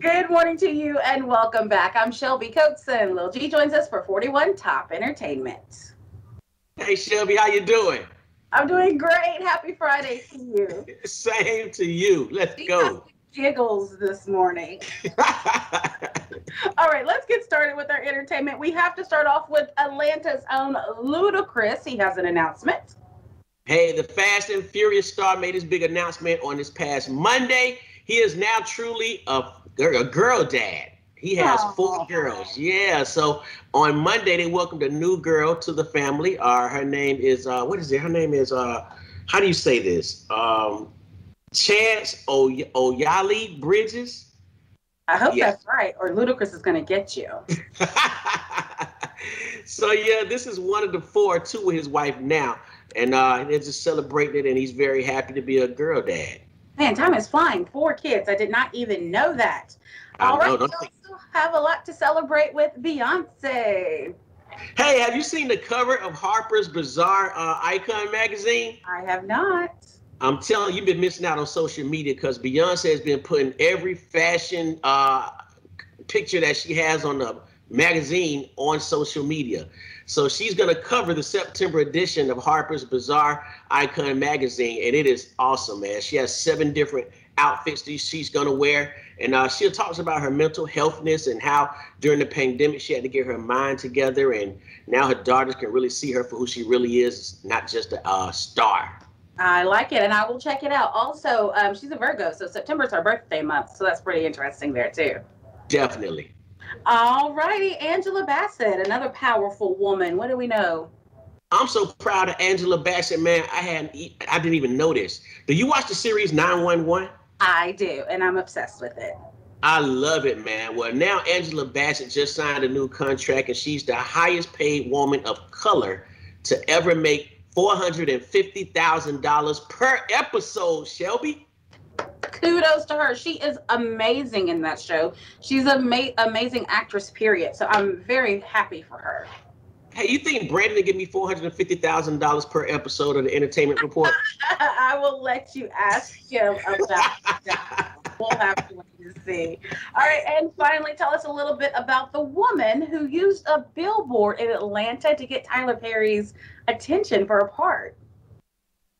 Good morning to you and welcome back. I'm Shelby Coatson. Lil G joins us for 41 Top Entertainment. Hey Shelby, how you doing? I'm doing great. Happy Friday to you. Same to you. Let's go. Giggles this morning. All right, let's get started with our entertainment. We have to start off with Atlanta's own Ludacris. He has an announcement. Hey, the Fast and Furious star made his big announcement on this past Monday. He is now truly a, a girl dad. He has Aww. four girls. Yeah. So on Monday they welcomed a new girl to the family. Uh, her name is uh, what is it? Her name is uh, how do you say this? Um, Chance Oy- Oyali Bridges. I hope yeah. that's right, or Ludacris is gonna get you. so yeah, this is one of the four, two with his wife now, and uh, they're just celebrating it, and he's very happy to be a girl dad. Man, time is flying. Four kids. I did not even know that. All right, know, we also have a lot to celebrate with Beyonce. Hey, have you seen the cover of Harper's Bazaar uh, Icon magazine? I have not. I'm telling you, you've been missing out on social media because Beyonce has been putting every fashion uh, picture that she has on the magazine on social media. So she's going to cover the September edition of Harper's Bazaar Icon magazine, and it is awesome, man. She has seven different outfits that she's going to wear, and uh, she talks about her mental healthness and how during the pandemic she had to get her mind together, and now her daughters can really see her for who she really is, not just a uh, star. I like it, and I will check it out. Also, um, she's a Virgo, so September is her birthday month, so that's pretty interesting there too. Definitely. All righty, Angela Bassett, another powerful woman. What do we know? I'm so proud of Angela Bassett, man. I hadn't, I didn't even know this. Do you watch the series 911? I do, and I'm obsessed with it. I love it, man. Well, now Angela Bassett just signed a new contract, and she's the highest paid woman of color to ever make $450,000 per episode, Shelby. Kudos to her. She is amazing in that show. She's an ma- amazing actress, period. So I'm very happy for her. Hey, you think Brandon will give me four hundred and fifty thousand dollars per episode of the Entertainment Report? I will let you ask him about that. We'll have to wait and see. All right, and finally, tell us a little bit about the woman who used a billboard in Atlanta to get Tyler Perry's attention for a part.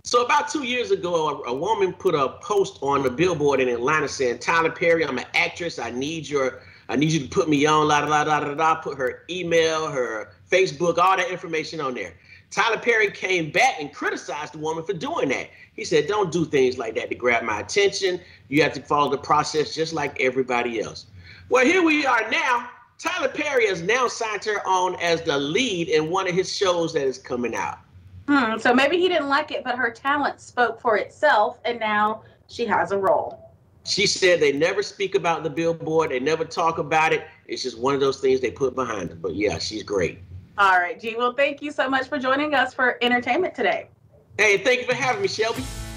So about two years ago, a, a, woman put a post on the billboard in Atlanta saying, "Tyler Perry, I'm an actress. I need your, I need you to put me on." La da da da da. Put her email, her Facebook, all that information on there. Tyler Perry came back and criticized the woman for doing that. He said, Don't do things like that to grab my attention. You have to follow the process just like everybody else. Well, here we are now. Tyler Perry has now signed her on as the lead in one of his shows that is coming out. Hmm, so maybe he didn't like it, but her talent spoke for itself, and now she has a role. She said they never speak about the billboard, they never talk about it. It's just one of those things they put behind it. But yeah, she's great. All right, G. Well, thank you so much for joining us for entertainment today. Hey, thank you for having me, Shelby.